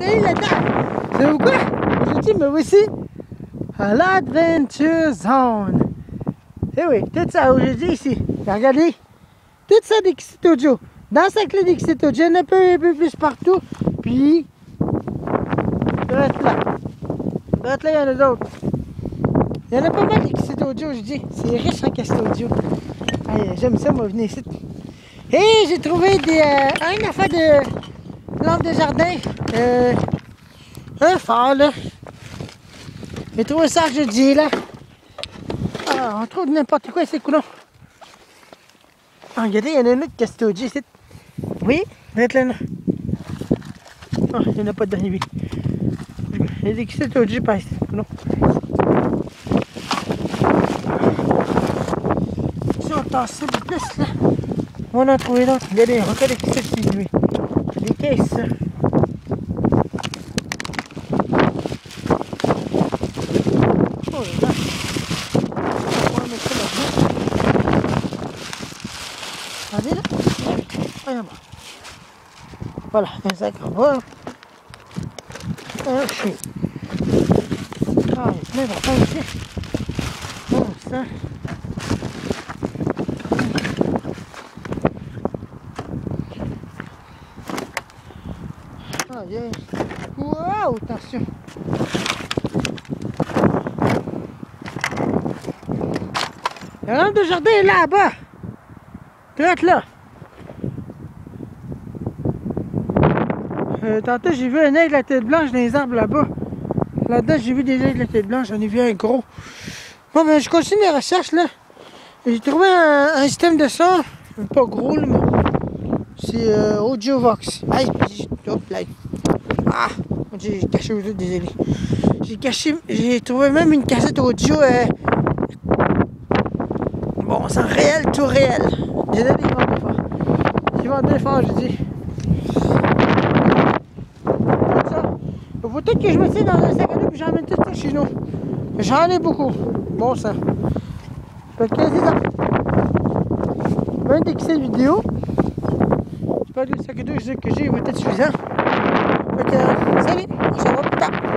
Dame! Savez-vous quoi? Aujourd'hui, me voici à l'Adventure Zone. Eh oui, tout ça aujourd'hui ici. Regardez, tout ça des Kixit Audio. Dans ce clé des Kixit Audio, il y en a un peu, plus partout. Puis, reste là. Reste là, il y en a d'autres. Il y en a pas mal des Kixit Audio, dis. C'est riche en Kixit Audio. J'aime ça, moi, venir ici. Et j'ai trouvé des, euh, une affaire de lampe de jardin. Euh, un phare, là. J'ai trouvé ça jeudi, là. Ah, on trouve n'importe quoi, ces coulons. Ah, regardez, il y en a un autre Castodio ici. Oui, peut-être là. Ah, il n'y en a pas de lui. Il y a des Castodio par ici, coulons. Si on tasse plus, là. On a trouvé d'autres. Regardez, regardez qui c'est lui. Des caisses. Oh. On va mettre là-dedans. Voilà, un sac. Un chien. Ah, il plein d'affaires ici. Ça. Ah, yeah. Wow, attention. La lampe de jardin est là-bas. Peut-être là. Euh, tantôt, j'ai vu un aigle à tête blanche dans les arbres là-bas. Là-dedans, j'ai vu des aigles à tête blanche. J'en ai vu un gros. Bon, ben, je continue mes recherches, là. J'ai trouvé un, un système de son. Pas gros, là, mais c'est euh, Audiovox. Aïe, hop là. Ah, j'ai caché audio, désolé. J'ai caché, j'ai trouvé même une cassette audio. Euh, bon, c'est réel, tout réel. Désolé, ils vont défendre. Ils vont défendre, je dis. Ça. Peut-être que je me tiens dans un sac à dos et j'emmène tout ça chez nous. J'en ai beaucoup. Bon sang. Fait que c'est ça. Un des que le sac à dos que j'ai va être suffisant. Fait que, salut, on se revoit plus tard.